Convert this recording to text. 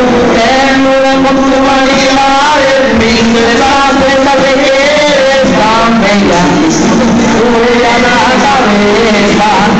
e non Thank you.